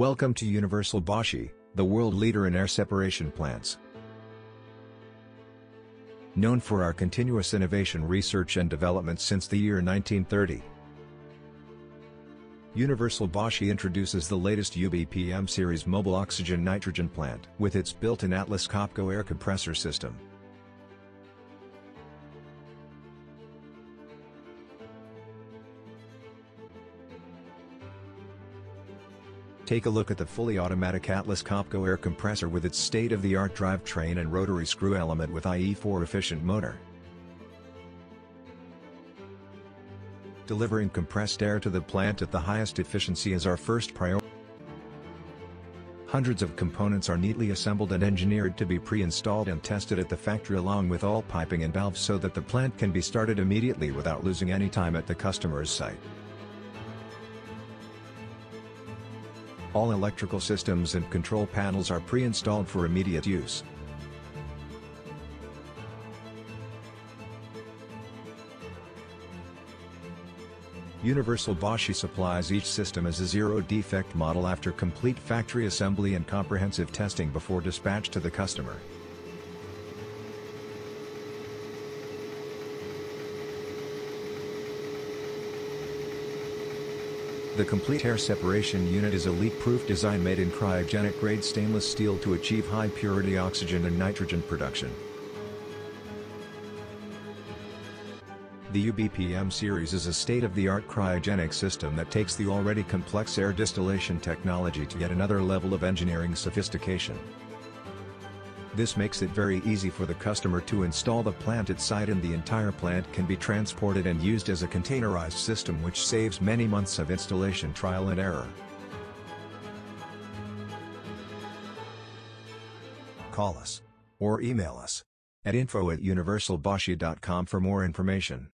Welcome to Universal Boschi, the world leader in air separation plants. Known for our continuous innovation research and development since the year 1930. Universal Boschi introduces the latest UBPM series mobile oxygen nitrogen plant with its built-in Atlas Copco air compressor system. Take a look at the fully automatic Atlas Copco air compressor with its state-of-the-art drivetrain and rotary screw element with IE4 efficient motor. Delivering compressed air to the plant at the highest efficiency is our first priority. Hundreds of components are neatly assembled and engineered to be pre-installed and tested at the factory along with all piping and valves so that the plant can be started immediately without losing any time at the customer's site. All electrical systems and control panels are pre-installed for immediate use. Universal Boschi supplies each system as a zero-defect model after complete factory assembly and comprehensive testing before dispatch to the customer. The complete air separation unit is a leak-proof design made in cryogenic-grade stainless steel to achieve high-purity oxygen and nitrogen production. The UBPM series is a state-of-the-art cryogenic system that takes the already complex air distillation technology to yet another level of engineering sophistication. This makes it very easy for the customer to install the plant at site and the entire plant can be transported and used as a containerized system which saves many months of installation trial and error. Call us or email us at info at for more information.